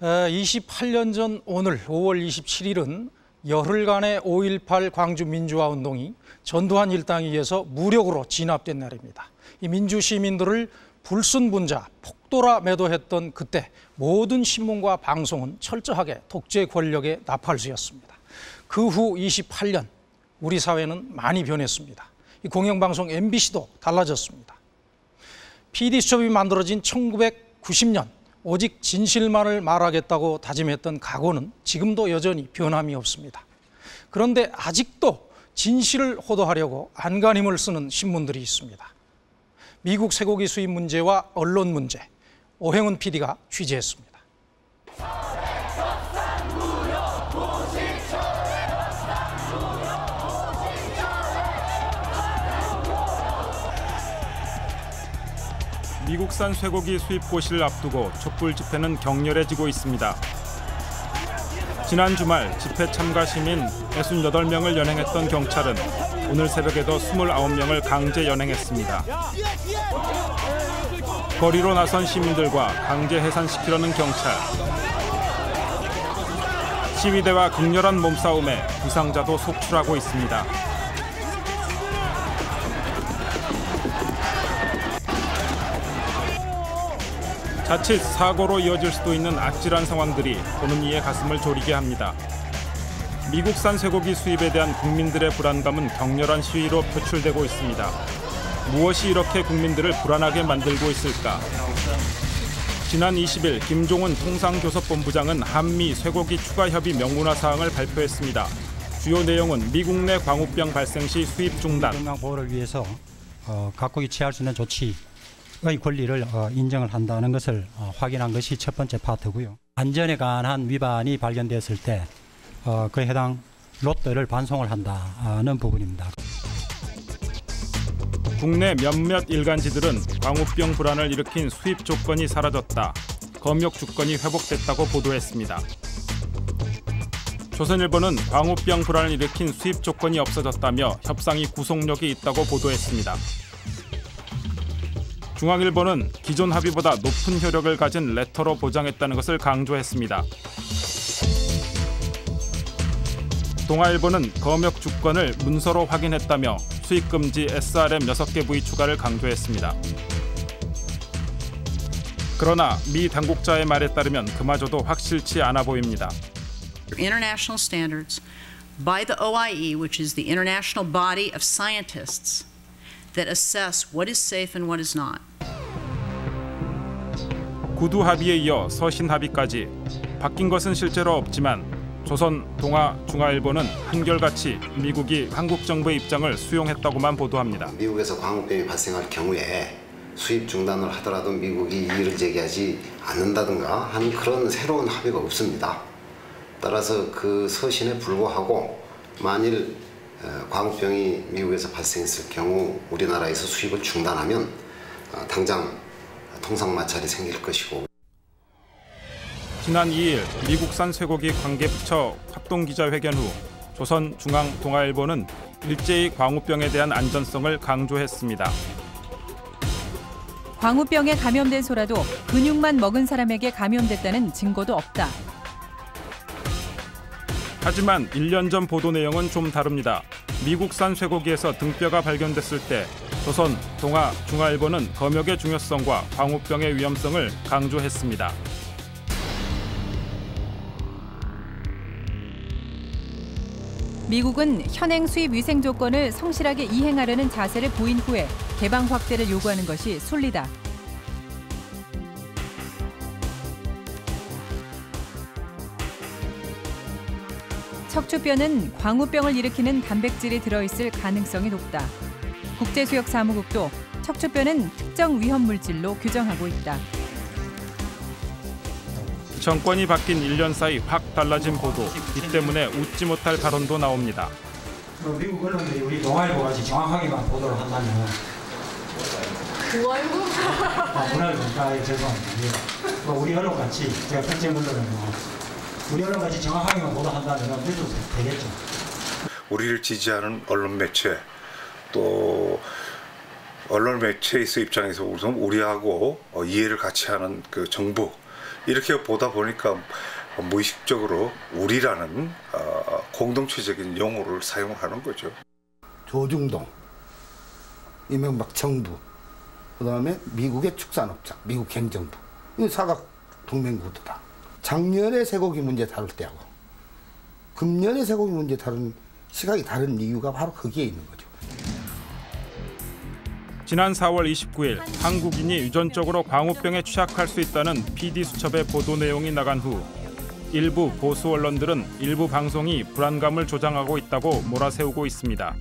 28년 전 오늘 5월 27일은 열흘간의 5.18 광주 민주화 운동이 전두환 일당에 의해서 무력으로 진압된 날입니다. 이 민주 시민들을 불순분자, 폭도라 매도했던 그때 모든 신문과 방송은 철저하게 독재 권력의 나팔수였습니다. 그 후 28년 우리 사회는 많이 변했습니다. 이 공영방송 MBC도 달라졌습니다. PD수첩이 만들어진 1990년 오직 진실만을 말하겠다고 다짐했던 각오는 지금도 여전히 변함이 없습니다. 그런데 아직도 진실을 호도하려고 안간힘을 쓰는 신문들이 있습니다. 미국 쇠고기 수입 문제와 언론 문제, 오행은 PD가 취재했습니다. 미국산 쇠고기 수입 고시를 앞두고 촛불 집회는 격렬해지고 있습니다. 지난 주말 집회 참가 시민 68명을 연행했던 경찰은 오늘 새벽에도 29명을 강제 연행했습니다. 거리로 나선 시민들과 강제 해산시키려는 경찰. 시위대와 극렬한 몸싸움에 부상자도 속출하고 있습니다. 자칫 사고로 이어질 수도 있는 아찔한 상황들이 보는 이의 가슴을 졸이게 합니다. 미국산 쇠고기 수입에 대한 국민들의 불안감은 격렬한 시위로 표출되고 있습니다. 무엇이 이렇게 국민들을 불안하게 만들고 있을까? 지난 20일 김종은 통상교섭본부장은 한미 쇠고기 추가 협의 명문화 사항을 발표했습니다. 주요 내용은 미국 내 광우병 발생 시 수입 중단, 건강 보호를 위해서 어, 각국이 취할 수 있는 조치 의 권리를 어, 인정을 한다는 것을 어, 확인한 것이 첫 번째 파트고요. 안전에 관한 위반이 발견되었을 때 어, 그 해당 롯들을 반송을 한다는 부분입니다. 국내 몇몇 일간지들은 광우병 불안을 일으킨 수입 조건이 사라졌다. 검역 주권이 회복됐다고 보도했습니다. 조선일보는 광우병 불안을 일으킨 수입 조건이 없어졌다며 협상이 구속력이 있다고 보도했습니다. 중앙일보는 기존 합의보다 높은 효력을 가진 레터로 보장했다는 것을 강조했습니다. 동아일보는 검역 주권을 문서로 확인했다며 수입 금지 SRM 6개 부위 추가를 강조했습니다. 그러나 미 당국자의 말에 따르면 그마저도 확실치 않아 보입니다. international standards by the OIE, which is the international body of scientists that assess what is safe and what is not. 구두 합의에 이어 서신 합의까지 바뀐 것은 실제로 없지만 조선, 동아, 중화일보는 한결같이 미국이 한국 정부의 입장을 수용했다고만 보도합니다. 미국에서 광우병이 발생할 경우에 수입 중단을 하더라도 미국이 이의를 제기하지 않는다든가 하는 그런 새로운 합의가 없습니다. 따라서 그 서신에 불구하고 만일 광우병이 미국에서 발생했을 경우 우리나라에서 수입을 중단하면 어, 당장 통상 마찰이 생길 것이고 지난 2일 미국산 쇠고기 관계 부처 합동 기자회견 후 조선, 중앙, 동아일보는 일제히 광우병에 대한 안전성을 강조했습니다. 광우병에 감염된 소라도 근육만 먹은 사람에게 감염됐다는 증거도 없다. 하지만 1년 전 보도 내용은 좀 다릅니다. 미국산 쇠고기에서 등뼈가 발견됐을 때 조선, 동아, 중화일보는 검역의 중요성과 광우병의 위험성을 강조했습니다. 미국은 현행 수입 위생 조건을 성실하게 이행하려는 자세를 보인 후에 개방 확대를 요구하는 것이 순리다. 척추뼈는 광우병을 일으키는 단백질이 들어있을 가능성이 높다. 국제수역사무국도 척추뼈는 특정 위험 물질로 규정하고 있다. 정권이 바뀐 1년 사이 확 달라진 보도, 이 때문에 웃지 못할 발언도 나옵니다. 미국 언론들이 우리 동아일보 같이 정확하게만 보도를 한다면 동아일보? 아, 문화일보, 아, 죄송합니다. 우리 언론 같이 제가 편집 문서는 뭐 우리 언론 같이 정확하게만 보도한다면 믿어도 되겠죠. 우리를 지지하는 언론 매체 또 언론 매체에서 입장에서 우선 우리하고 어, 이해를 같이 하는 그 정부 이렇게 보다 보니까 무의식적으로 우리라는 어, 공동체적인 용어를 사용하는 거죠. 조중동, 이명박 정부, 그 다음에 미국의 축산업자, 미국 행정부, 이 사각 동맹구도다. 작년에 쇠고기 문제 다룰 때하고 금년에 쇠고기 문제 다룬 시각이 다른 이유가 바로 거기에 있는 거죠. 지난 4월 29일 한국인이 유전적으로 광우병에 취약할 수 있다는 PD 수첩의 보도 내용이 나간 후 일부 보수 언론들은 일부 방송이 불안감을 조장하고 있다고 몰아세우고 있습니다.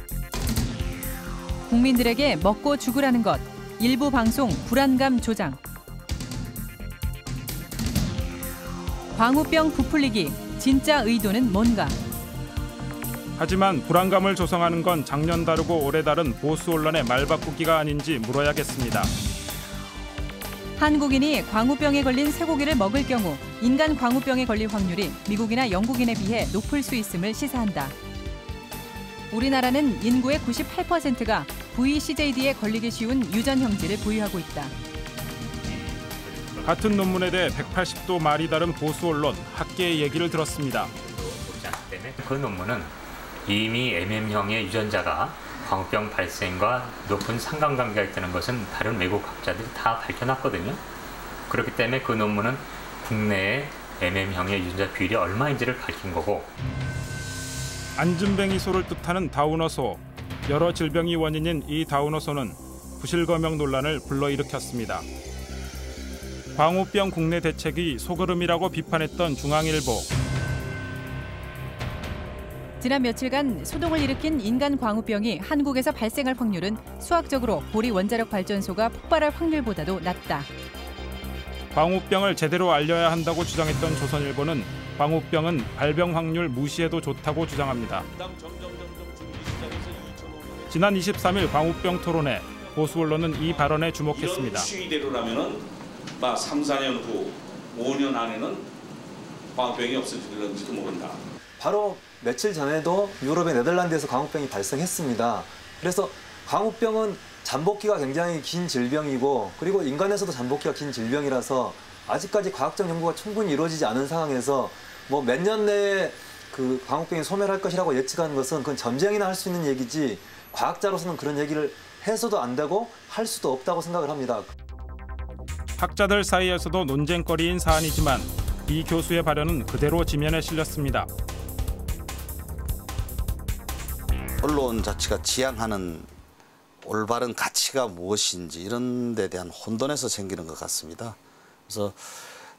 국민들에게 먹고 죽으라는 것. 일부 방송 불안감 조장. 광우병 부풀리기. 진짜 의도는 뭔가? 하지만 불안감을 조성하는 건 작년 다르고 올해 다른 보수 언론의 말바꾸기가 아닌지 물어야겠습니다. 한국인이 광우병에 걸린 쇠고기를 먹을 경우 인간 광우병에 걸릴 확률이 미국이나 영국인에 비해 높을 수 있음을 시사한다. 우리나라는 인구의 98%가 VCJD에 걸리기 쉬운 유전 형질을 보유하고 있다. 같은 논문에 대해 180도 말이 다른 보수 언론 학계의 얘기를 들었습니다. 보지 않기 때문에 그 논문은 이미 MM형의 유전자가 광우병 발생과 높은 상관관계가 있다는 것은 다른 외국 학자들이 다 밝혀놨거든요. 그렇기 때문에 그 논문은 국내의 MM형의 유전자 비율이 얼마인지를 밝힌 거고 안진뱅이소를 뜻하는 다우너소 여러 질병이 원인인 이 다우너소는 부실검역 논란을 불러일으켰습니다. 광우병 국내 대책이 소그름이라고 비판했던 중앙일보 지난 며칠간 소동을 일으킨 인간 광우병이 한국에서 발생할 확률은 수학적으로 보리 원자력 발전소가 폭발할 확률보다도 낮다. 광우병을 제대로 알려야 한다고 주장했던 조선일보는 광우병은 발병 확률 무시해도 좋다고 주장합니다. 지난 23일 광우병 토론회 보수 언론은 이 발언에 주목했습니다. 이런 추이대로라면은 막 3, 4년 후, 5년 안에는 광우병이 없어질는지도 모른다. 바로 며칠 전에도 유럽의 네덜란드에서 광우병이 발생했습니다. 그래서 광우병은 잠복기가 굉장히 긴 질병이고 그리고 인간에서도 잠복기가 긴 질병이라서 아직까지 과학적 연구가 충분히 이루어지지 않은 상황에서 뭐 몇 년 내에 그 광우병이 소멸할 것이라고 예측하는 것은 그건 점쟁이나 할 수 있는 얘기지 과학자로서는 그런 얘기를 해서도 안 되고 할 수도 없다고 생각을 합니다. 학자들 사이에서도 논쟁거리인 사안이지만 이 교수의 발언은 그대로 지면에 실렸습니다. 언론 자체가 지향하는 올바른 가치가 무엇인지 이런 데 대한 혼돈에서 생기는 것 같습니다. 그래서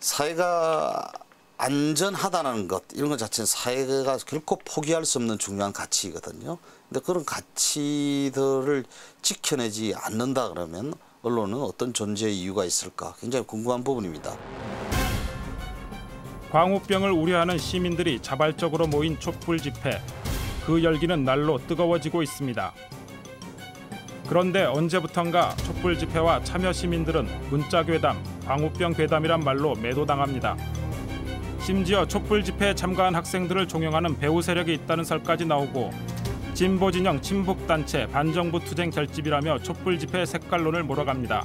사회가 안전하다는 것 이런 것 자체는 사회가 결코 포기할 수 없는 중요한 가치거든요. 근데 그런 가치들을 지켜내지 않는다 그러면 언론은 어떤 존재 이유가 있을까 굉장히 궁금한 부분입니다. 광우병을 우려하는 시민들이 자발적으로 모인 촛불 집회. 그 열기는 날로 뜨거워지고 있습니다. 그런데 언제부턴가 촛불 집회와 참여 시민들은 문자 괴담, 광우병 괴담이란 말로 매도당합니다. 심지어 촛불 집회에 참가한 학생들을 종용하는 배후 세력이 있다는 설까지 나오고 진보 진영 친북 단체 반정부 투쟁 결집이라며 촛불 집회 색깔론을 몰아갑니다.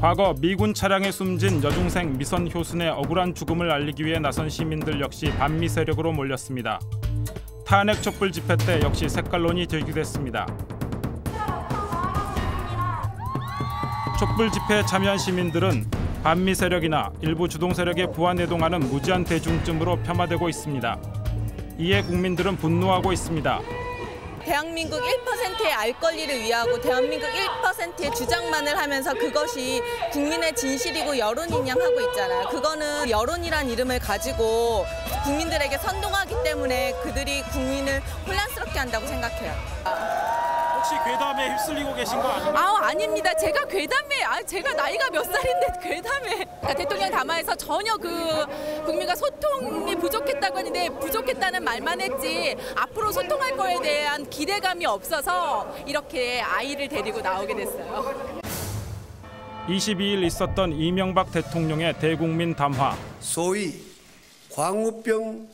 과거 미군 차량에 숨진 여중생 미선 효순의 억울한 죽음을 알리기 위해 나선 시민들 역시 반미 세력으로 몰렸습니다. 탄핵 촛불 집회 때 역시 색깔론이 제기됐습니다. 촛불 집회에 참여한 시민들은 반미 세력이나 일부 주동 세력에 부안 내동하는 무지한 대중쯤으로 폄하되고 있습니다. 이에 국민들은 분노하고 있습니다. 대한민국 1%의 알 권리를 위하고 대한민국 1%의 주장만을 하면서 그것이 국민의 진실이고 여론인 양 하고 있잖아요. 그거는 여론이란 이름을 가지고 국민들에게 선동하기 때문에 그들이 국민을 혼란스럽게 한다고 생각해요. 혹시 괴담에 휩쓸리고 계신 거 아닌가요? 아 아닙니다. 제가 괴담에 아 제가 나이가 몇 살인데 괴담에 그러니까 대통령 담화에서 전혀 그 국민과 소통이 부족했다고 했는데 부족했다는 말만 했지 앞으로 소통할 거에 대한 기대감이 없어서 이렇게 아이를 데리고 나오게 됐어요. 22일 있었던 이명박 대통령의 대국민 담화. 소위 광우병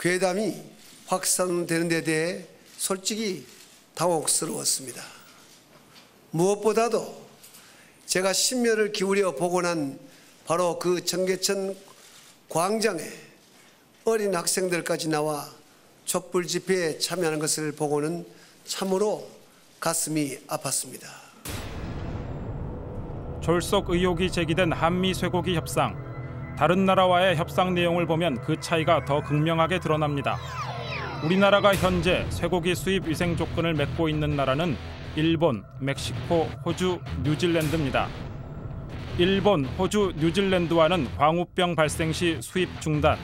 괴담이 확산되는 데 대해 솔직히 당혹스러웠습니다. 무엇보다도 제가 심혈을 기울여 보고 난 바로 그 청계천 광장에 어린 학생들까지 나와 촛불 집회에 참여하는 것을 보고는 참으로 가슴이 아팠습니다. 졸속 의혹이 제기된 한미 쇠고기 협상. 다른 나라와의 협상 내용을 보면 그 차이가 더 극명하게 드러납니다. 우리나라가 현재 쇠고기 수입 위생 조건을 맺고 있는 나라는 일본, 멕시코, 호주, 뉴질랜드입니다. 일본, 호주, 뉴질랜드와는 광우병 발생 시 수입 중단,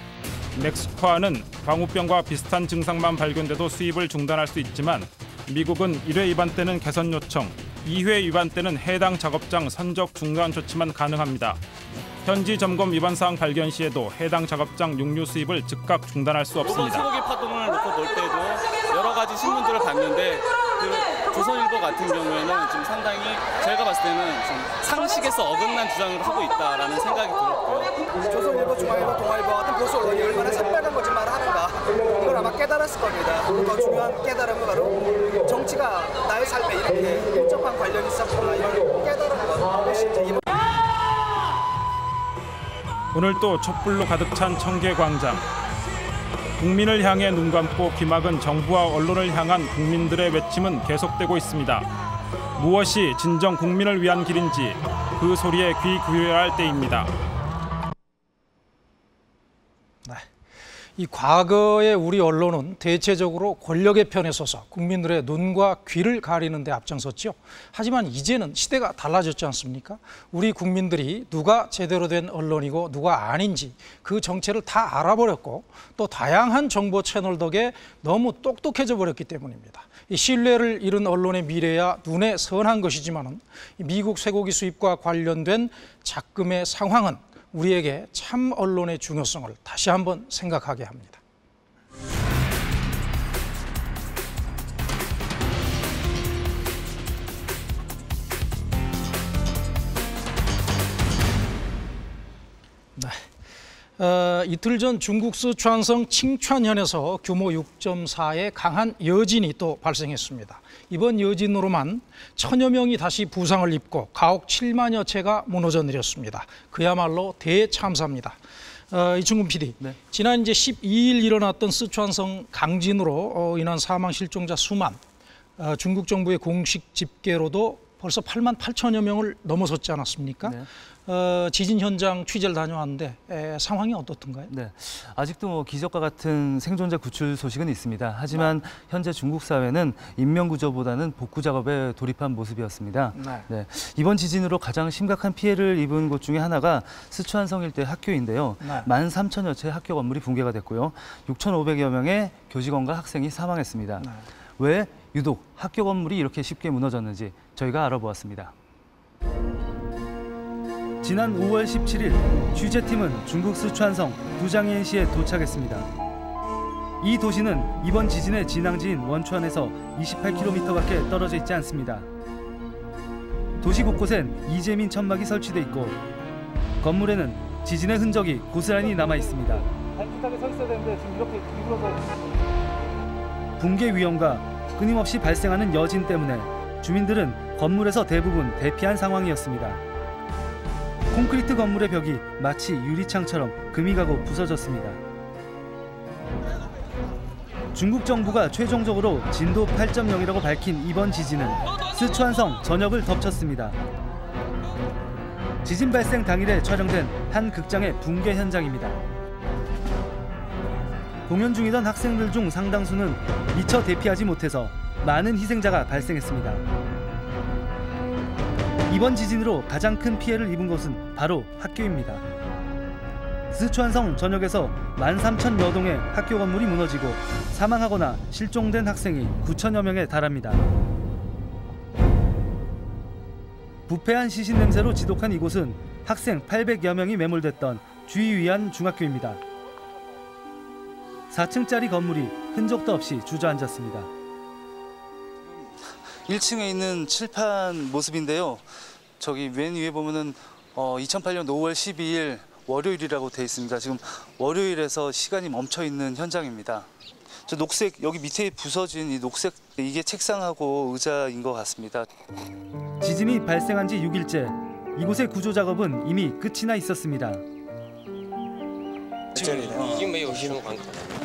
멕시코와는 광우병과 비슷한 증상만 발견돼도 수입을 중단할 수 있지만 미국은 1회 위반 때는 개선 요청, 2회 위반 때는 해당 작업장 선적 중단 조치만 가능합니다. 현지 점검 위반 사항 발견 시에도 해당 작업장 육류 수입을 즉각 중단할 수 없습니다. 소고기 파동을 놓고 볼 때도 여러 가지 신문들을 봤는데 그 조선일보 같은 경우에는 좀 상당히 저희가 봤을 때는 좀 상식에서 어긋난 주장을 하고 있다라는 생각이 들었고요. 조선일보, 중앙일보, 동아일보 같은 보수 언론이 얼마나 새빨간 거짓말을 하는가 이걸 아마 깨달았을 겁니다. 더 중요한 깨달음은 바로 정치가 나의 삶에 이렇게 밀접한 관련이 있었구나 이걸 깨달은 이번 오늘 또 촛불로 가득 찬 청계광장. 국민을 향해 눈 감고 귀막은 정부와 언론을 향한 국민들의 외침은 계속되고 있습니다. 무엇이 진정 국민을 위한 길인지 그 소리에 귀 기울여야 할 때입니다. 이 과거의 우리 언론은 대체적으로 권력의 편에 서서 국민들의 눈과 귀를 가리는 데 앞장섰죠. 하지만 이제는 시대가 달라졌지 않습니까? 우리 국민들이 누가 제대로 된 언론이고 누가 아닌지 그 정체를 다 알아버렸고 또 다양한 정보 채널 덕에 너무 똑똑해져 버렸기 때문입니다. 이 신뢰를 잃은 언론의 미래야 눈에 선한 것이지만은 이 미국 쇠고기 수입과 관련된 작금의 상황은 우리에게 참 언론의 중요성을 다시 한번 생각하게 합니다. 네. 어, 이틀 전 중국 스촨성 칭촨현에서 규모 6.4의 강한 여진이 또 발생했습니다. 이번 여진으로만 천여 명이 다시 부상을 입고 가옥 7만여 채가 무너져 내렸습니다. 그야말로 대참사입니다. 어, 이충근 PD, 지난 이제 12일 일어났던 스촨성 강진으로 어, 인한 사망 실종자 수만, 어, 중국 정부의 공식 집계로도 벌써 8만 8천여 명을 넘어섰지 않았습니까? 어, 지진 현장 취재를 다녀왔는데 에, 상황이 어떻던가요? 네, 아직도 뭐 기적과 같은 생존자 구출 소식은 있습니다. 하지만 현재 중국 사회는 인명 구조보다는 복구 작업에 돌입한 모습이었습니다. 네. 네, 이번 지진으로 가장 심각한 피해를 입은 곳 중에 하나가 스촨성 일대 학교인데요. 네. 13,000여 채 학교 건물이 붕괴가 됐고요. 6,500여 명의 교직원과 학생이 사망했습니다. 왜 유독 학교 건물이 이렇게 쉽게 무너졌는지 저희가 알아보았습니다. 지난 5월 17일 취재팀은 중국 스촨성 두장현시에 도착했습니다. 이 도시는 이번 지진의 진앙지인 원추안에서 28km밖에 떨어져 있지 않습니다. 도시 곳곳엔 이재민 천막이 설치돼 있고 건물에는 지진의 흔적이 고스란히 남아 있습니다. 반듯하게 서 있어야 되는데 지금 이렇게 기울어서 붕괴 위험과 끊임없이 발생하는 여진 때문에 주민들은 건물에서 대부분 대피한 상황이었습니다. 콘크리트 건물의 벽이 마치 유리창처럼 금이 가고 부서졌습니다. 중국 정부가 최종적으로 진도 8.0이라고 밝힌 이번 지진은 스촨성 전역을 덮쳤습니다. 지진 발생 당일에 촬영된 한 극장의 붕괴 현장입니다. 공연 중이던 학생들 중 상당수는 미처 대피하지 못해서 많은 희생자가 발생했습니다. 이번 지진으로 가장 큰 피해를 입은 곳은 바로 학교입니다. 스촨성 전역에서 13,000여 동의 학교 건물이 무너지고 사망하거나 실종된 학생이 9천여 명에 달합니다. 부패한 시신 냄새로 지독한 이곳은 학생 800여 명이 매몰됐던 주의위안 중학교입니다. 4층짜리 건물이 흔적도 없이 주저앉았습니다. 1층에 있는 칠판 모습인데요. 저기 맨 위에 보면은 어, 2008년 5월 12일 월요일이라고 돼 있습니다. 지금 월요일에서 시간이 멈춰 있는 현장입니다. 저 녹색 여기 밑에 부서진 이 녹색 이게 책상하고 의자인 것 같습니다. 지진이 발생한 지 6일째. 이곳의 구조 작업은 이미 끝이 나 있었습니다. 这里的已经没有新环口了。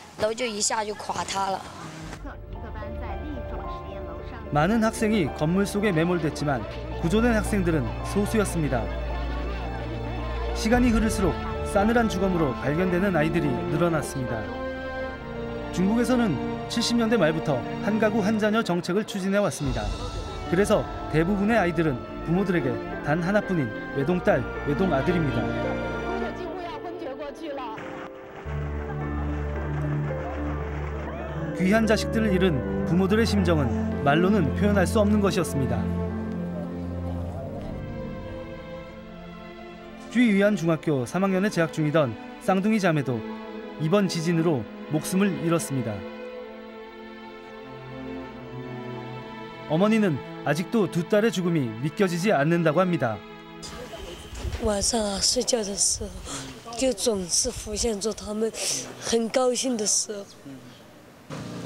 楼就一下就垮塌了。 많은 학생이 건물 속에 매몰됐지만 구조된 학생들은 소수였습니다. 시간이 흐를수록 싸늘한 주검으로 발견되는 아이들이 늘어났습니다. 중국에서는 70년대 말부터 한 가구 한 자녀 정책을 추진해 왔습니다. 그래서 대부분의 아이들은 부모들에게 단 하나뿐인 외동딸, 외동아들입니다. 귀한 자식들을 잃은 부모들의 심정은 말로는 표현할 수 없는 것이었습니다. 주위안 중학교 3학년에 재학 중이던 쌍둥이 자매도 이번 지진으로 목숨을 잃었습니다. 어머니는 아직도 두 딸의 죽음이 믿겨지지 않는다고 합니다. 晚上啊，睡觉的时候，就总是浮现出他们很高兴的时候，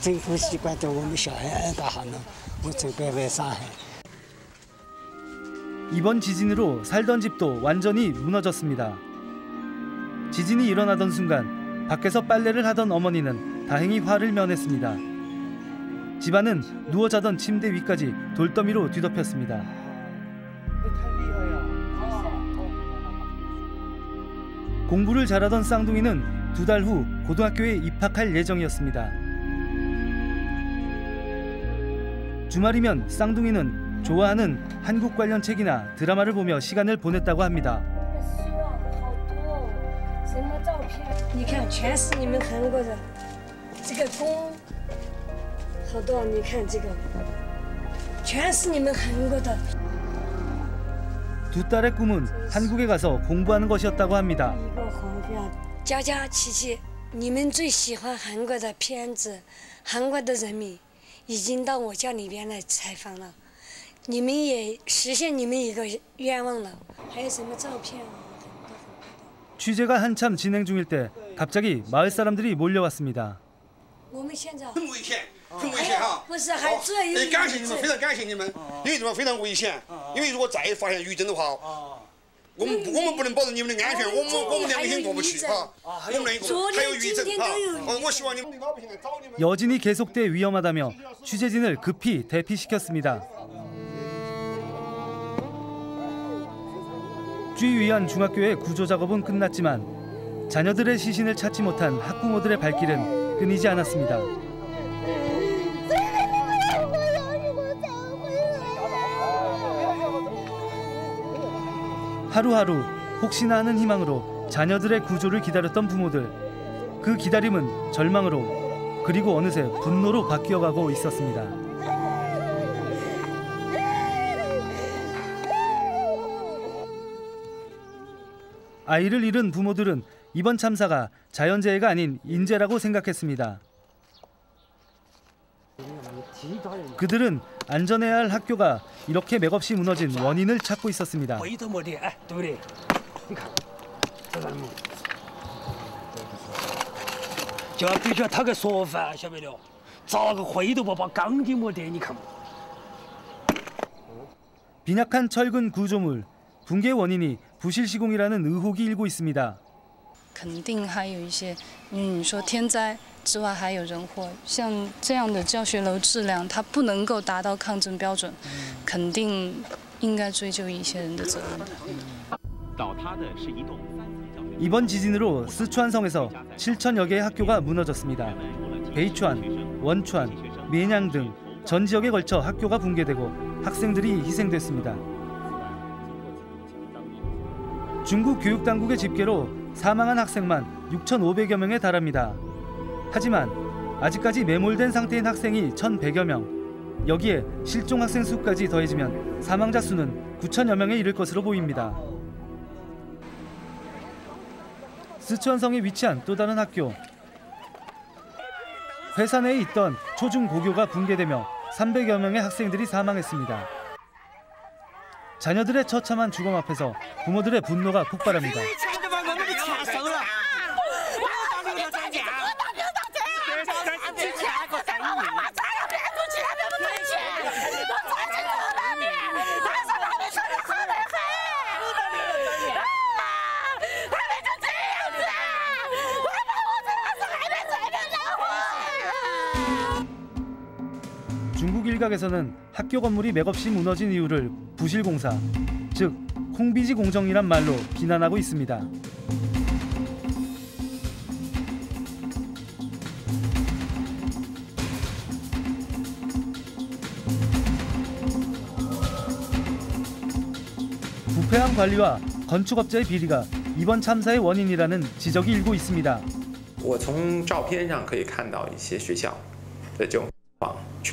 政府习惯等我们小孩二八好呢，我准备回上海。 이번 지진으로 살던 집도 완전히 무너졌습니다. 지진이 일어나던 순간 밖에서 빨래를 하던 어머니는 다행히 화를 면했습니다. 집안은 누워 자던 침대 위까지 돌더미로 뒤덮였습니다. 공부를 잘하던 쌍둥이는 두 달 후 고등학교에 입학할 예정이었습니다. 주말이면 쌍둥이는 좋아하는 한국 관련 책이나 드라마를 보며 시간을 보냈다고 합니다. 什么照片？你看，全是你们韩国人。这个弓，好多，你看这个，全是你们韩国的。 두 딸의 꿈은 한국에 가서 공부하는 것이었다고 합니다. 一个黄标，佳佳、琪琪，你们最喜欢韩国的片子，韩国的人民 已经到我家里边来采访了，你们也实现你们一个愿望了。还有什么照片啊？ 취재가 한참 진행 중일 때 갑자기 마을 사람들이 몰려왔습니다. 我们现在很危险，很危险哈！不是，还这有哎，感谢你们，非常感谢你们，因为这地方非常危险，因为如果再发现余震的话， 我们我们不能保证你们的安全，我们我们良心过不去哈，我们良心过不去，还有余震哈，我我希望你们老百姓来找你们。 여진이 계속돼 위험하다며 취재진을 급히 대피시켰습니다. 주위안 중학교의 구조 작업은 끝났지만 자녀들의 시신을 찾지 못한 학부모들의 발길은 끊이지 않았습니다. 하루하루 혹시나 하는 희망으로 자녀들의 구조를 기다렸던 부모들. 그 기다림은 절망으로 그리고 어느새 분노로 바뀌어가고 있었습니다. 아이를 잃은 부모들은 이번 참사가 자연재해가 아닌 인재라고 생각했습니다. 그들은 안전해야 할 학교가 이렇게 맥없이 무너진 원인을 찾고 있었습니다. 回头没得，哎，对不对？你看，这个么？就要必须要讨个说法，晓不晓得？咋个回头不把钢筋没得？你看嘛。 빈약한 철근 구조물 붕괴 원인이 부실 시공이라는 의혹이 일고 있습니다. 肯定还有一些，嗯，你说天灾 之外还有人祸，像这样的教学楼质量，它不能够达到抗震标准，肯定应该追究一些人的责任。倒塌的是一栋 이번 지진으로 스촨성에서 7천여 개의 학교가 무너졌습니다. 베이추안, 원추안, 미냥 등 전 지역에 걸쳐 학교가 붕괴되고 학생들이 희생됐습니다. 중국 교육당국의 집계로 사망한 학생만 6,500여 명에 달합니다. 하지만 아직까지 매몰된 상태인 학생이 1,100여 명. 여기에 실종 학생 수까지 더해지면 사망자 수는 9천여 명에 이를 것으로 보입니다. 스촨성에 위치한 또 다른 학교. 회사 내에 있던 초중 고교가 붕괴되며 300여 명의 학생들이 사망했습니다. 자녀들의 처참한 죽음 앞에서 부모들의 분노가 폭발합니다. ' 일각에서는 학교 건물이 맥없이 무너진 이유를 부실공사, 즉 콩비지 공정이란 말로 비난하고 있습니다. 부패한 관리와 건축업자의 비리가 이번 참사의 원인이라는 지적이 일고 있습니다. 我从照片上可以看到一些学校的这种况，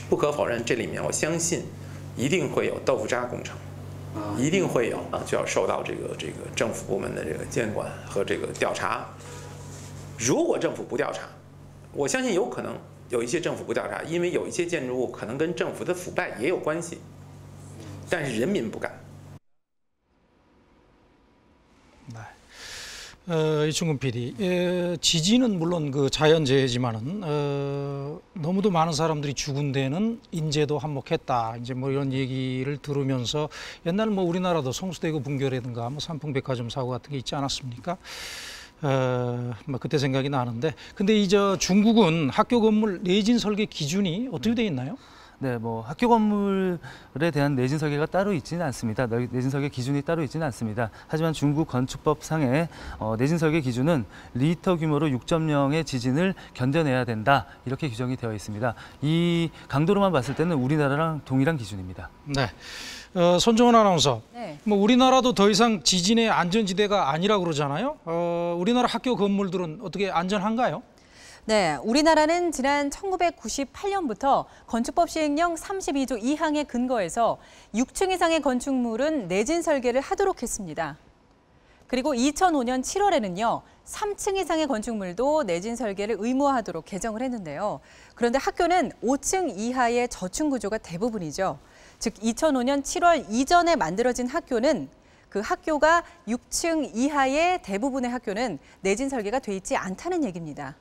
不可否认，这里面我相信一定会有豆腐渣工程，一定会有啊，就要受到这个这个政府部门的这个监管和这个调查。如果政府不调查，我相信有可能有一些政府不调查，因为有一些建筑物可能跟政府的腐败也有关系，但是人民不敢。 어, 이충근 PD, 에, 지진은 물론 그 자연재해지만은 어, 너무도 많은 사람들이 죽은 데는 인재도 한몫했다. 이제 뭐 이런 얘기를 들으면서 옛날 뭐 우리나라도 성수대교 붕괴라든가 뭐 삼풍백화점 사고 같은 게 있지 않았습니까? 어, 뭐 그때 생각이 나는데, 근데 이저 중국은 학교 건물 내진 설계 기준이 어떻게 돼 있나요? 네, 뭐 학교 건물에 대한 내진 설계가 따로 있지는 않습니다. 내- 내진 설계 기준이 따로 있지는 않습니다. 하지만 중국 건축법 상의 어, 내진 설계 기준은 리터 규모로 6.0의 지진을 견뎌내야 된다 이렇게 규정이 되어 있습니다. 이 강도로만 봤을 때는 우리나라랑 동일한 기준입니다. 네. 어, 손정은 아나운서. 네. 뭐 우리나라도 더 이상 지진의 안전지대가 아니라고 그러잖아요. 어, 우리나라 학교 건물들은 어떻게 안전한가요? 네, 우리나라는 지난 1998년부터 건축법 시행령 32조 2항에 근거해서 6층 이상의 건축물은 내진 설계를 하도록 했습니다. 그리고 2005년 7월에는요, 3층 이상의 건축물도 내진 설계를 의무화하도록 개정을 했는데요. 그런데 학교는 5층 이하의 저층 구조가 대부분이죠. 즉 2005년 7월 이전에 만들어진 학교는 그 학교가 6층 이하의 대부분의 학교는 내진 설계가 돼 있지 않다는 얘기입니다.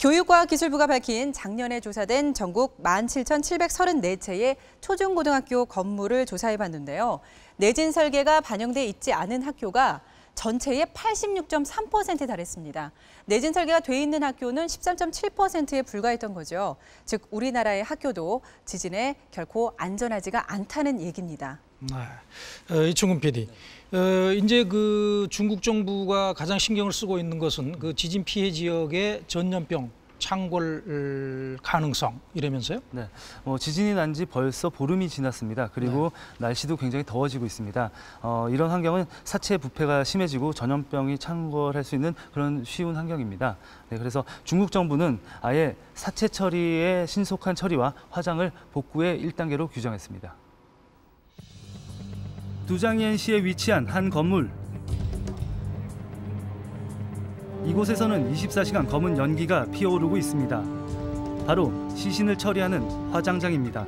교육과학기술부가 밝힌 작년에 조사된 전국 17,734채의 초중고등학교 건물을 조사해 봤는데요. 내진 설계가 반영돼 있지 않은 학교가 전체의 86.3%에 달했습니다. 내진 설계가 돼 있는 학교는 13.7%에 불과했던 거죠. 즉 우리나라의 학교도 지진에 결코 안전하지가 않다는 얘기입니다. 네. 어, 이충근 PD. 어, 이제 그 중국 정부가 가장 신경을 쓰고 있는 것은 그 지진 피해 지역의 전염병 창궐 가능성 이러면서요? 네, 어, 지진이 난 지 벌써 보름이 지났습니다. 그리고 날씨도 굉장히 더워지고 있습니다. 어, 이런 환경은 사체 부패가 심해지고 전염병이 창궐할 수 있는 그런 쉬운 환경입니다. 네, 그래서 중국 정부는 아예 사체 처리의 신속한 처리와 화장을 복구의 1단계로 규정했습니다. 두장이엔시에 위치한 한 건물. 이곳에서는 24시간 검은 연기가 피어오르고 있습니다. 바로 시신을 처리하는 화장장입니다.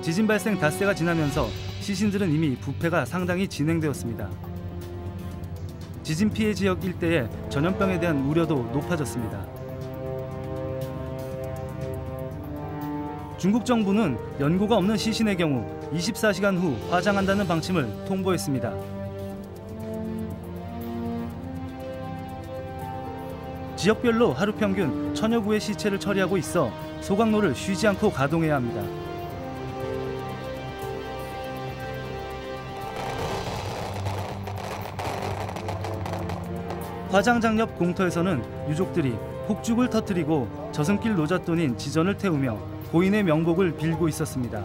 지진 발생 닷새가 지나면서 시신들은 이미 부패가 상당히 진행되었습니다. 지진 피해 지역 일대에 전염병에 대한 우려도 높아졌습니다. 중국 정부는 연고가 없는 시신의 경우 24시간 후 화장한다는 방침을 통보했습니다. 지역별로 하루 평균 천여 구의 시체를 처리하고 있어 소각로를 쉬지 않고 가동해야 합니다. 화장장 옆 공터에서는 유족들이 폭죽을 터뜨리고 저승길 노잣돈인 지전을 태우며 고인의 명복을 빌고 있었습니다.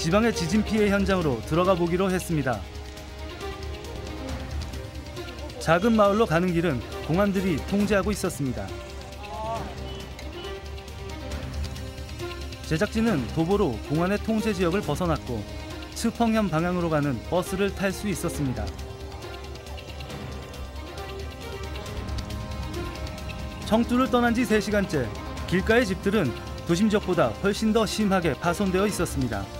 지방의 지진 피해 현장으로 들어가 보기로 했습니다. 작은 마을로 가는 길은 공안들이 통제하고 있었습니다. 제작진은 도보로 공안의 통제 지역을 벗어났고 스펑현 방향으로 가는 버스를 탈 수 있었습니다. 청두를 떠난 지 3시간째 길가의 집들은 도심 지역보다 훨씬 더 심하게 파손되어 있었습니다.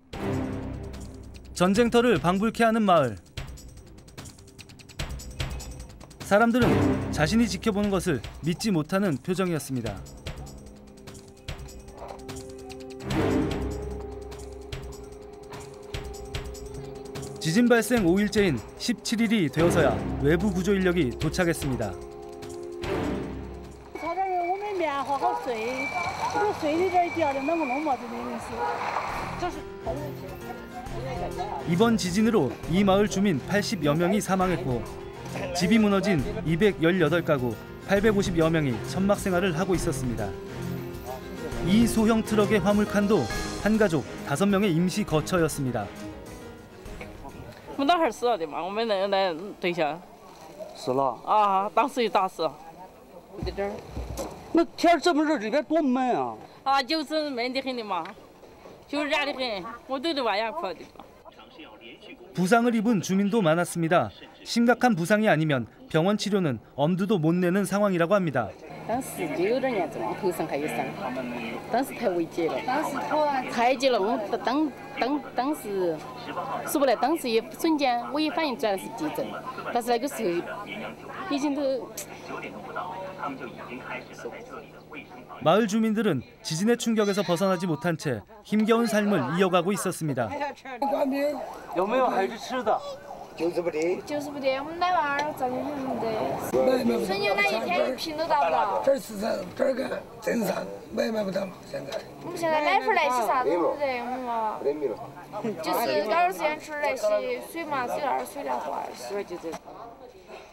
전쟁터를 방불케 하는 마을. 사람들은 자신이 지켜보는 것을 믿지 못하는 표정이었습니다. 지진 발생 5일째인 17일이 되어서야 외부 구조 인력이 도착했습니다. 이번 지진으로 이 마을 주민 80여 명이 사망했고 집이 무너진 218가구 850여 명이 천막 생활을 하고 있었습니다. 이 소형 트럭의 화물칸도 한 가족 5명의 임시 거처였습니다. 我们那儿死了的嘛，我们那那对象死了。啊，当时就打死。在这儿。那天儿这么热，里边多闷啊！啊，就是闷得很的嘛，就是热得很，我都得往家跑的。 부상을 입은 주민도 많았습니다. 심각한 부상이 아니면 병원 치료는 엄두도 못 내는 상황이라고 합니다. 마을 주민들은 지진의 충격에서 벗어나지 못한 채 힘겨운 삶을 이어가고 있었습니다.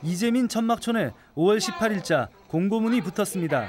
이재민 천막촌에 5월 18일자 공고문이 붙었습니다.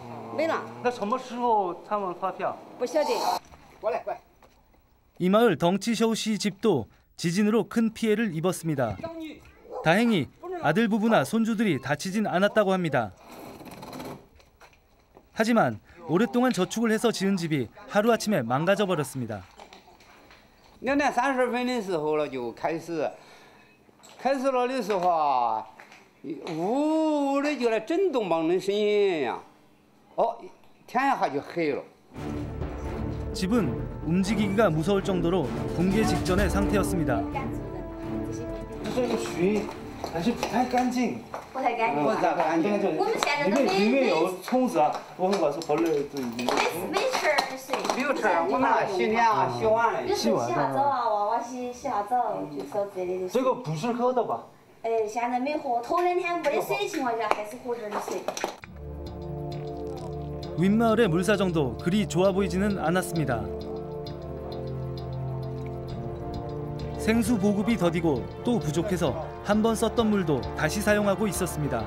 没拿。那什么时候他们发票？不晓得。过来，过来。 이 마을 덩치쇼 씨 집도 지진으로 큰 피해를 입었습니다. 다행히 아들 부부나 손주들이 다치진 않았다고 합니다. 하지만 오랫동안 저축을 해서 지은 집이 하루아침에 망가져 버렸습니다. 两点三十分的时候了，就开始，开始了的时候啊，呜呜的就来震动棒的声音呀， 哦，天一下就黑了。 집은 움직이기가 무서울 정도로 붕괴 직전의 상태였습니다. 这个渠还是不太干净，不太干净。不太干净。我们现在里面都没里面有虫子啊，我们把这벌레都已经。没吃水。没有吃，我们洗脸啊，洗碗了。有时候洗下澡啊，娃娃洗洗下澡就烧这里的水。这个不是喝的吧？哎，现在没喝，头两天没得水的情况下，还是喝这儿的水。 윗마을의 물사정도 그리 좋아 보이지는 않았습니다. 생수 보급이 더디고 또 부족해서 한 번 썼던 물도 다시 사용하고 있었습니다.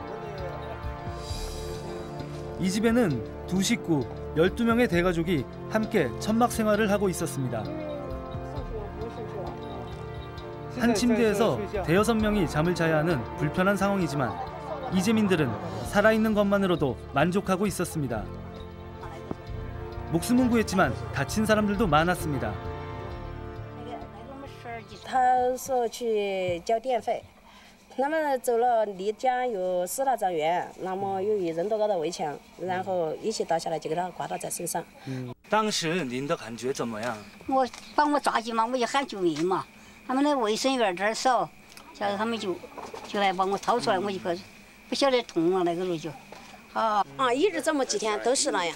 이 집에는 두 식구 12명의 대가족이 함께 천막 생활을 하고 있었습니다. 한 침대에서 대여섯 명이 잠을 자야 하는 불편한 상황이지만 이재민들은 살아있는 것만으로도 만족하고 있었습니다. 목숨은 구했지만 다친 사람들도 많았습니다. 他说去交电费，那么走了离家有四大丈远，那么由于人多高的围墙，然后一起倒下来就给他挂到在身上。嗯，当时您的感觉怎么样？我帮我抓紧嘛，我就喊救命嘛。他们的卫生员这儿少，下来他们就就来把我掏出来，我一个不晓得痛了那个路就。啊啊！一直这么几天都是那样，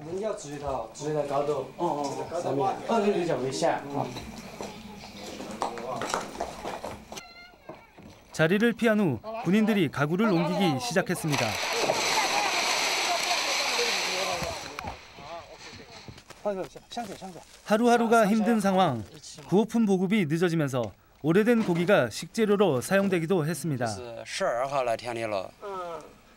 你要注意到，注意到高度，哦哦，上面，哦，这就叫危险啊。 자리를 피한 후 군인들이 가구를 옮기기 시작했습니다. 하루하루가 힘든 상황, 구호품 보급이 늦어지면서 오래된 고기가 식재료로 사용되기도 했습니다. 十二号那天的了。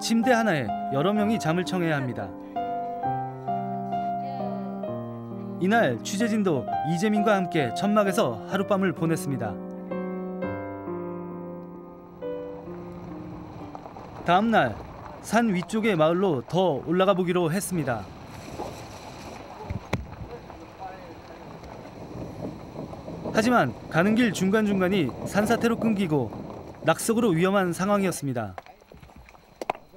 침대 하나에 여러 명이 잠을 청해야 합니다. 이날 취재진도 이재민과 함께 천막에서 하룻밤을 보냈습니다. 다음 날 산 위쪽의 마을로 더 올라가 보기로 했습니다. 하지만 가는 길 중간중간이 산사태로 끊기고 낙석으로 위험한 상황이었습니다. 啊 도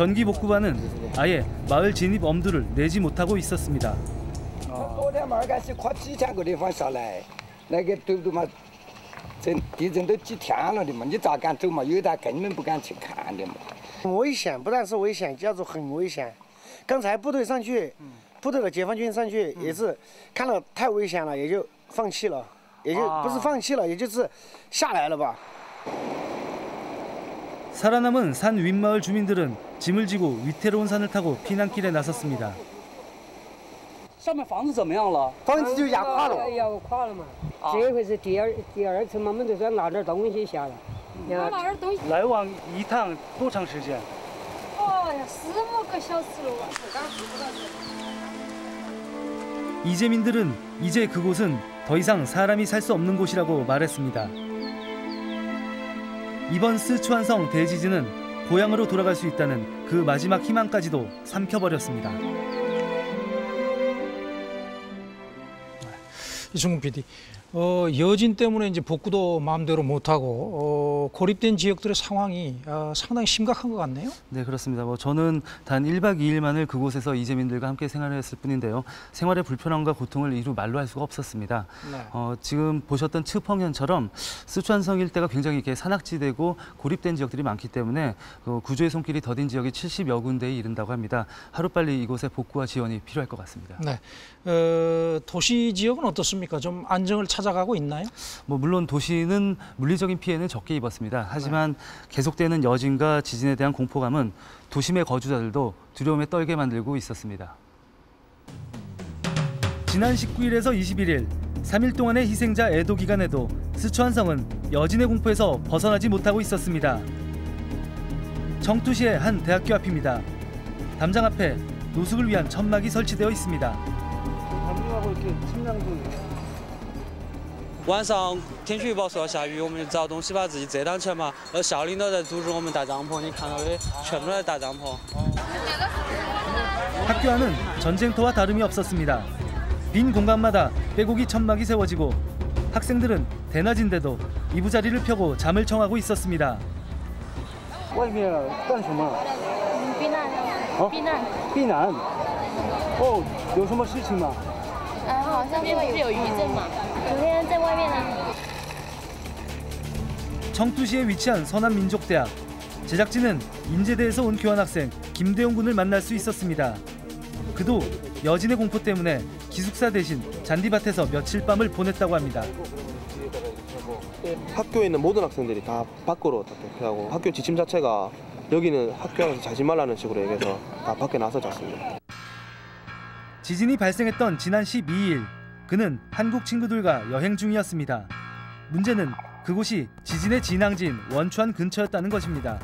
전기 복구반은 아예 마을 진입 엄두를 내지 못하고 있었습니다. 살아남은 산 윗마을 주민들은 짐을 지고 위태로운 산을 타고 피난길에 나섰습니다. 上面房子怎么样了？房子就压垮了。压垮了嘛。这回是第二第二次嘛，我们就说拿点东西下来。拿点东西。来往一趟多长时间？哦呀，四五个小时了吧。 이재민들은 이제 그곳은 더 이상 사람이 살 수 없는 곳이라고 말했습니다. 이번 스촨성 대지진은 고향으로 돌아갈 수 있다는 그 마지막 희망까지도 삼켜버렸습니다. 이승훈 PD, 어, 여진 때문에 이제 복구도 마음대로 못하고 어, 고립된 지역들의 상황이 어, 상당히 심각한 것 같네요. 네, 그렇습니다. 뭐 저는 단 1박 2일만을 그곳에서 이재민들과 함께 생활을 했을 뿐인데요. 생활의 불편함과 고통을 이루 말로 할 수가 없었습니다. 네. 어, 지금 보셨던 츠펑현처럼 스촨성 일대가 굉장히 이렇게 산악지대고 고립된 지역들이 많기 때문에 그 구조의 손길이 더딘 지역이 70여 군데에 이른다고 합니다. 하루빨리 이곳에 복구와 지원이 필요할 것 같습니다. 네. 어, 도시 지역은 어떻습니까? 좀 안정을 찾 아가고 있나요? 뭐 물론 도시는 물리적인 피해는 적게 입었습니다. 하지만 계속되는 여진과 지진에 대한 공포감은 도심의 거주자들도 두려움에 떨게 만들고 있었습니다. 지난 19일에서 21일 3일 동안의 희생자 애도 기간에도 스촨성은 여진의 공포에서 벗어나지 못하고 있었습니다. 청두시의 한 대학교 앞입니다. 담장 앞에 노숙을 위한 천막이 설치되어 있습니다. 담장하고 이렇게 침낭도 晚上天气预报说要下雨，我们就找东西把自己遮挡起来嘛。然后校领导在组织我们搭帐篷，你看到的全部都在搭帐篷。 학교 안은 전쟁터와 다름이 없었습니다. 빈 공간마다 빼곡이 천막이 세워지고 학생들은 대낮인데도 이부자리를 펴고 잠을 청하고 있었습니다. 外面干什么？避难。哦避难。避难。哦，有什么事情吗？嗯，好像说有有余震嘛。 청두시에 위치한 서남민족대학. 제작진은 인제대에서 온 교환학생 김대용 군을 만날 수 있었습니다. 그도 여진의 공포 때문에 기숙사 대신 잔디밭에서 며칠 밤을 보냈다고 합니다. 학교에 있는 모든 학생들이 다 밖으로 대피하고 학교 지침 자체가 여기는 학교에서 자지 말라는 식으로 얘기해서 다 밖에 나서 잤습니다. 지진이 발생했던 지난 12일 그는 한국 친구들과 여행 중이었습니다. 문제는 그곳이 지진의 진앙지인 원추안 근처였다는 것입니다.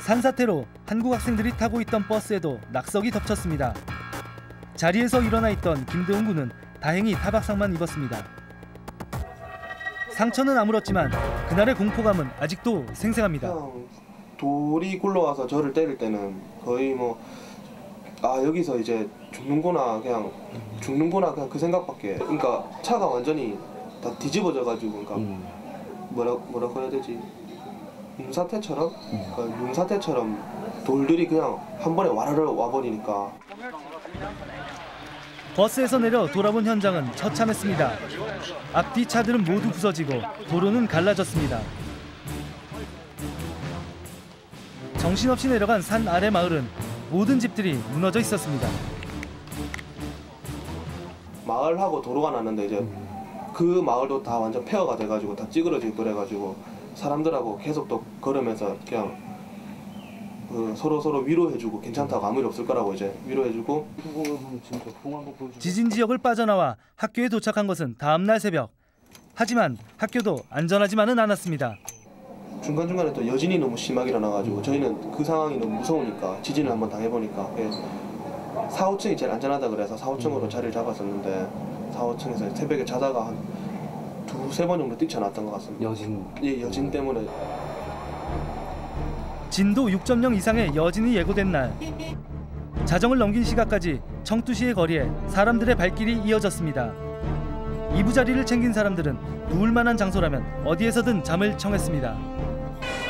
산사태로 한국 학생들이 타고 있던 버스에도 낙석이 덮쳤습니다. 자리에서 일어나 있던 김대웅 군은 다행히 타박상만 입었습니다. 상처는 아물었지만 그날의 공포감은 아직도 생생합니다. 돌이 굴러와서 저를 때릴 때는 거의 뭐 아 여기서 이제 죽는구나 그냥 죽는구나 그냥 그 생각밖에. 그러니까 차가 완전히 다 뒤집어져 가지고 그러니까 뭐라 뭐라고 해야 되지? 눈사태처럼? 그러니까 눈사태처럼 돌들이 그냥 한 번에 와르르 와버리니까. 버스에서 내려 돌아본 현장은 처참했습니다. 앞뒤 차들은 모두 부서지고 도로는 갈라졌습니다. 정신없이 내려간 산 아래 마을은 모든 집들이 무너져 있었습니다. 마을하고 도로가 났는데 이제 그 마을도 다 완전 폐허가 돼가지고 다 찌그러지고 그래가지고 사람들하고 계속 또 걸으면서 그냥 그 서로 서로 위로해주고 괜찮다고 아무 일 없을 거라고 이제 위로해주고 지진 지역을 빠져나와 학교에 도착한 것은 다음 날 새벽. 하지만 학교도 안전하지만은 않았습니다. 중간 중간에 또 여진이 너무 심하게 일어나가지고 저희는 그 상황이 너무 무서우니까 지진을 한번 당해보니까 예, 4, 5층이 제일 안전하다 그래서 4, 5층으로 자리를 잡았었는데 4, 5층에서 새벽에 자다가 한 두세 번 정도 뛰쳐났던 것 같습니다. 여진. 예, 여진 때문에 진도 6.0 이상의 여진이 예고된 날 자정을 넘긴 시각까지 청두시의 거리에 사람들의 발길이 이어졌습니다. 이부자리를 챙긴 사람들은 누울 만한 장소라면 어디에서든 잠을 청했습니다.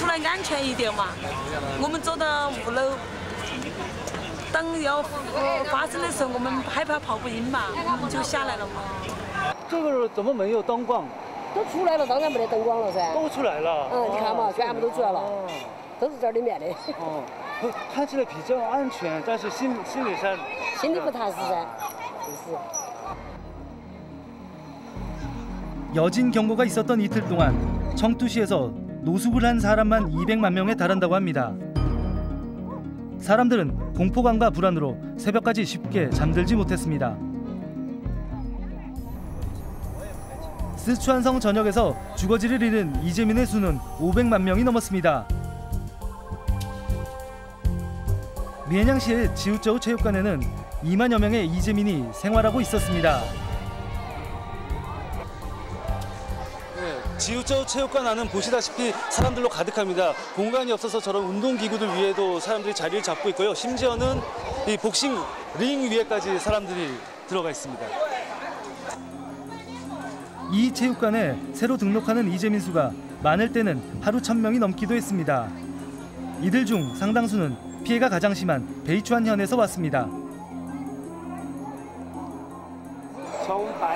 出来安全一点嘛。我们走到五楼，等要发生的时候，我们害怕跑不赢嘛，我们就下来了嘛。这个怎么没有灯光？都出来了，当然没得灯光了噻。都出来了。嗯，你看嘛，全部都出来了，都是这里面的。哦，看起来比较安全，但是心心理上心里不踏实噻，就是。 여진 경보가 있었던 이틀 동안 청두시에서 노숙을 한 사람만 200만 명에 달한다고 합니다. 사람들은 공포감과 불안으로 새벽까지 쉽게 잠들지 못했습니다. 스촨성 전역에서 주거지를 잃은 이재민의 수는 500만 명이 넘었습니다. 미안양시의 지우저우 체육관에는 2만여 명의 이재민이 생활하고 있었습니다. 지우저우 체육관 안은 보시다시피 사람들로 가득합니다. 공간이 없어서 저런 운동기구들 위에도 사람들이 자리를 잡고 있고요. 심지어는 이 복싱 링 위에까지 사람들이 들어가 있습니다. 이 체육관에 새로 등록하는 이재민 수가 많을 때는 하루 천 명이 넘기도 했습니다. 이들 중 상당수는 피해가 가장 심한 베이추안현에서 왔습니다.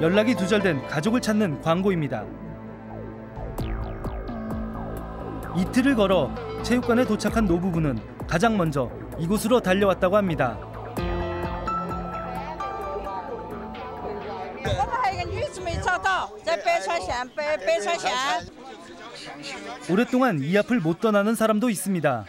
연락이 두절된 가족을 찾는 광고입니다. 이틀을 걸어 체육관에 도착한 노부부는 가장 먼저 이곳으로 달려왔다고 합니다. 오랫동안 이 앞을 못 떠나는 사람도 있습니다.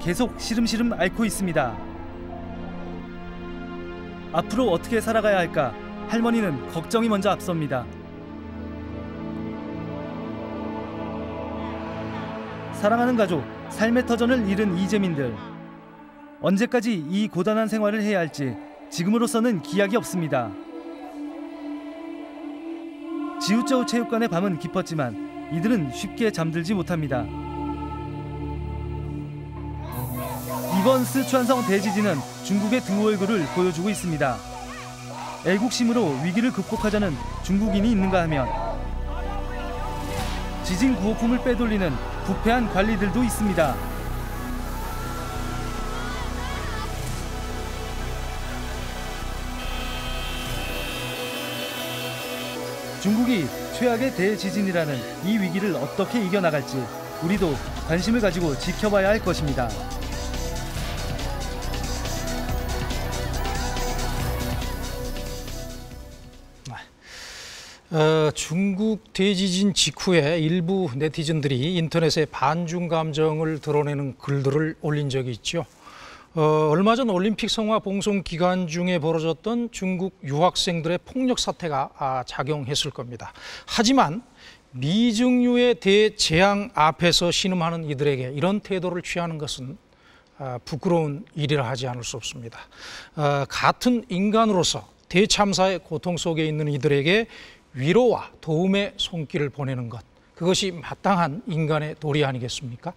계속 시름시름 앓고 있습니다. 앞으로 어떻게 살아가야 할까 할머니는 걱정이 먼저 앞섭니다. 사랑하는 가족, 삶의 터전을 잃은 이재민들. 언제까지 이 고단한 생활을 해야 할지 지금으로서는 기약이 없습니다. 지우저우 체육관의 밤은 깊었지만 이들은 쉽게 잠들지 못합니다. 이번 스촨성 대지진은 중국의 두 얼굴을 보여주고 있습니다. 애국심으로 위기를 극복하자는 중국인이 있는가 하면 지진 구호품을 빼돌리는 부패한 관리들도 있습니다. 중국이 최악의 대지진이라는 이 위기를 어떻게 이겨나갈지 우리도 관심을 가지고 지켜봐야 할 것입니다. 어, 중국 대지진 직후에 일부 네티즌들이 인터넷에 반중 감정을 드러내는 글들을 올린 적이 있죠. 어, 얼마 전 올림픽 성화 봉송 기간 중에 벌어졌던 중국 유학생들의 폭력 사태가 아, 작용했을 겁니다. 하지만 미증유의 대재앙 앞에서 신음하는 이들에게 이런 태도를 취하는 것은 아, 부끄러운 일이라 하지 않을 수 없습니다. 아, 같은 인간으로서 대참사의 고통 속에 있는 이들에게 위로와 도움의 손길을 보내는 것 그것이 마땅한 인간의 도리 아니겠습니까?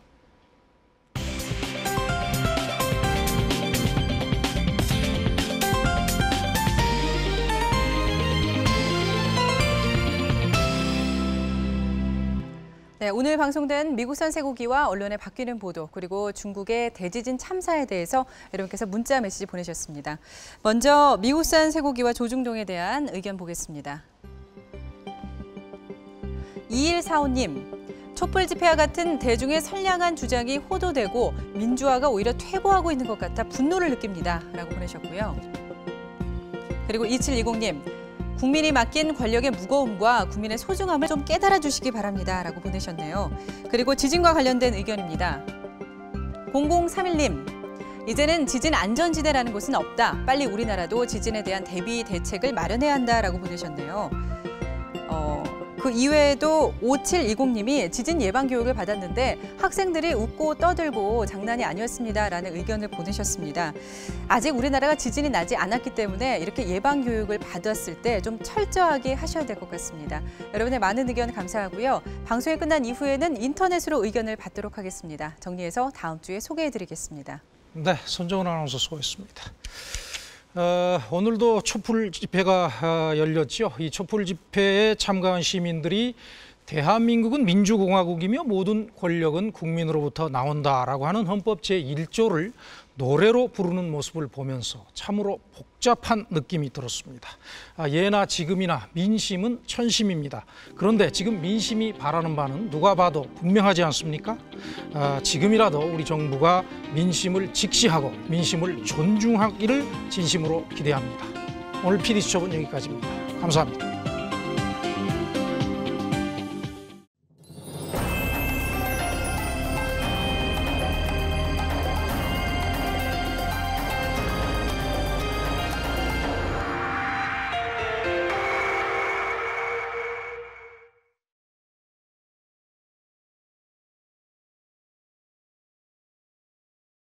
네, 오늘 방송된 미국산 쇠고기와 언론의 바뀌는 보도 그리고 중국의 대지진 참사에 대해서 여러분께서 문자 메시지 보내셨습니다. 먼저 미국산 쇠고기와 조중동에 대한 의견 보겠습니다. 2145님, 촛불 집회와 같은 대중의 선량한 주장이 호도되고 민주화가 오히려 퇴보하고 있는 것 같아 분노를 느낍니다. 라고 보내셨고요. 그리고 2720님, 국민이 맡긴 권력의 무거움과 국민의 소중함을 좀 깨달아 주시기 바랍니다. 라고 보내셨네요. 그리고 지진과 관련된 의견입니다. 0031님, 이제는 지진 안전지대라는 곳은 없다. 빨리 우리나라도 지진에 대한 대비 대책을 마련해야 한다라고 보내셨네요. 어, 그 이외에도 5720님이 지진 예방 교육을 받았는데 학생들이 웃고 떠들고 장난이 아니었습니다라는 의견을 보내셨습니다. 아직 우리나라가 지진이 나지 않았기 때문에 이렇게 예방 교육을 받았을 때 좀 철저하게 하셔야 될 것 같습니다. 여러분의 많은 의견 감사하고요. 방송이 끝난 이후에는 인터넷으로 의견을 받도록 하겠습니다. 정리해서 다음 주에 소개해드리겠습니다. 네, 손정은 아나운서 수고했습니다. 어, 오늘도 촛불 집회가 어, 열렸죠. 이 촛불 집회에 참가한 시민들이 대한민국은 민주공화국이며 모든 권력은 국민으로부터 나온다라고 하는 헌법 제1조를 노래로 부르는 모습을 보면서 참으로 복잡한 느낌이 들었습니다. 아, 예나 지금이나 민심은 천심입니다. 그런데 지금 민심이 바라는 바는 누가 봐도 분명하지 않습니까? 아, 지금이라도 우리 정부가 민심을 직시하고 민심을 존중하기를 진심으로 기대합니다. 오늘 PD 수첩은 여기까지입니다. 감사합니다.